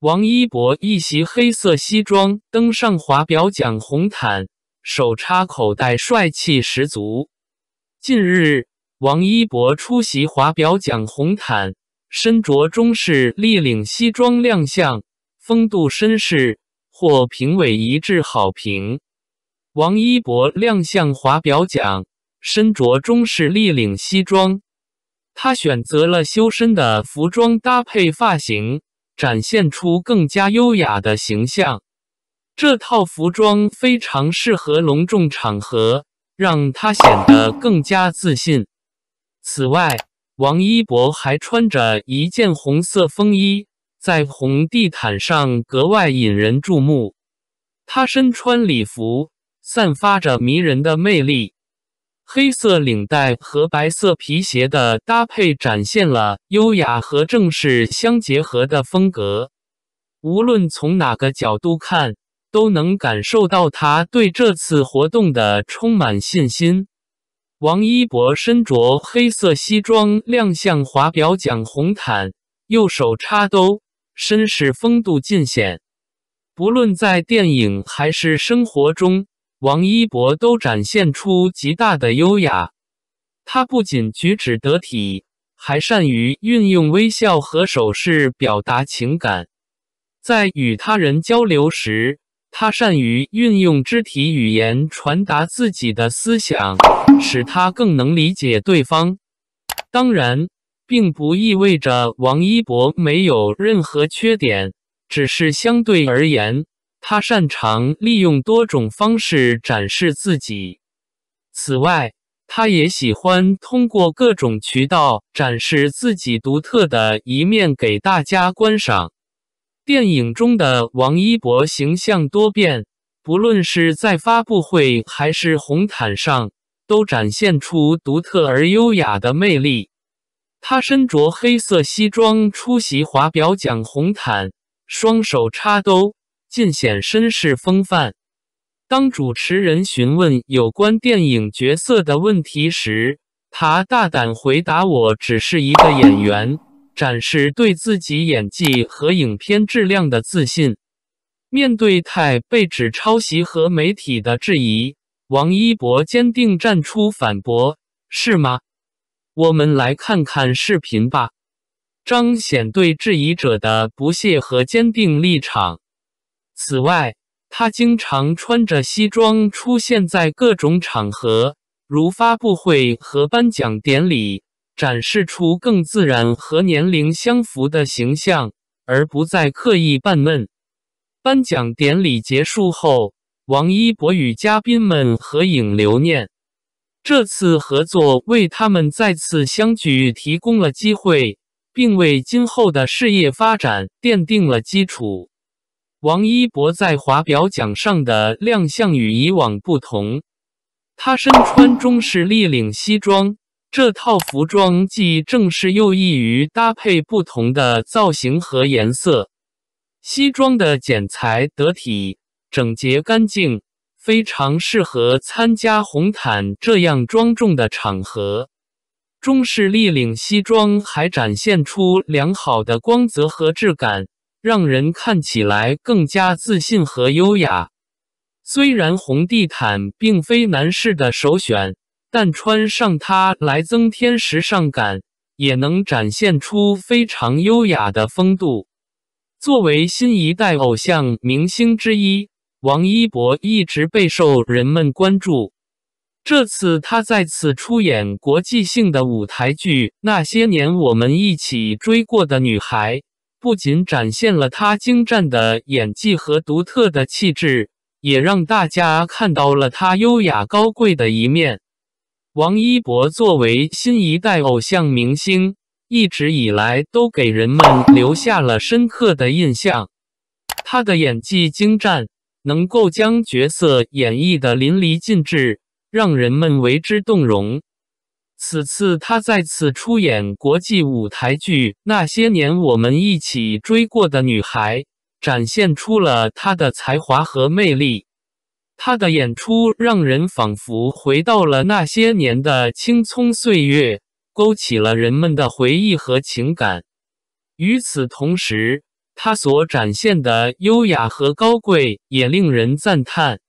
王一博一袭黑色西装登上华表奖红毯，手插口袋，帅气十足。近日，王一博出席华表奖红毯，身着中式立领西装亮相，风度绅士，获评委一致好评。王一博亮相华表奖，身着中式立领西装。他选择了修身的服装搭配发型，展现出更加优雅的形象。这套服装非常适合隆重场合，让他显得更加自信。此外，王一博还穿着一件红色风衣，在红地毯上格外引人注目。他身穿礼服，散发着迷人的魅力。黑色领带和白色皮鞋的搭配展现了优雅和正式相结合的风格。无论从哪个角度看，都能感受到他对这次活动的充满信心。王一博身着黑色西装亮相华表奖红毯，右手插兜，绅士风度尽显。不论在电影还是生活中。王一博都展现出极大的优雅。他不仅举止得体，还善于运用微笑和手势表达情感。在与他人交流时，他善于运用肢体语言传达自己的思想，使他更能理解对方。当然，并不意味着王一博没有任何缺点，只是相对而言。他擅长利用多种方式展示自己。此外，他也喜欢通过各种渠道展示自己独特的一面给大家观赏。电影中的王一博形象多变，不论是在发布会还是红毯上，都展现出独特而优雅的魅力。他身着黑色西装出席华表奖红毯，双手插兜。尽显绅士风范。当主持人询问有关电影角色的问题时，他大胆回答：“我只是一个演员。”展示对自己演技和影片质量的自信。面对泰被指抄袭和媒体的质疑，王一博坚定站出反驳：“是吗？我们来看看视频吧。”彰显对质疑者的不屑和坚定立场。此外，他经常穿着西装出现在各种场合，如发布会和颁奖典礼，展示出更自然和年龄相符的形象，而不再刻意扮嫩。颁奖典礼结束后，王一博与嘉宾们合影留念。这次合作为他们再次相聚提供了机会，并为今后的事业发展奠定了基础。王一博在华表奖上的亮相与以往不同，他身穿中式立领西装，这套服装既正式又易于搭配不同的造型和颜色。西装的剪裁得体、整洁、干净，非常适合参加红毯这样庄重的场合。中式立领西装还展现出良好的光泽和质感。让人看起来更加自信和优雅。虽然红地毯并非男士的首选，但穿上它来增添时尚感，也能展现出非常优雅的风度。作为新一代偶像明星之一，王一博一直备受人们关注。这次他再次出演国际性的舞台剧《那些年，我们一起追过的女孩》。不仅展现了他精湛的演技和独特的气质，也让大家看到了他优雅高贵的一面。王一博作为新一代偶像明星，一直以来都给人们留下了深刻的印象。他的演技精湛，能够将角色演绎的淋漓尽致，让人们为之动容。此次他再次出演国际舞台剧《那些年我们一起追过的女孩》，展现出了他的才华和魅力。他的演出让人仿佛回到了那些年的青葱岁月，勾起了人们的回忆和情感。与此同时，他所展现的优雅和高贵也令人赞叹。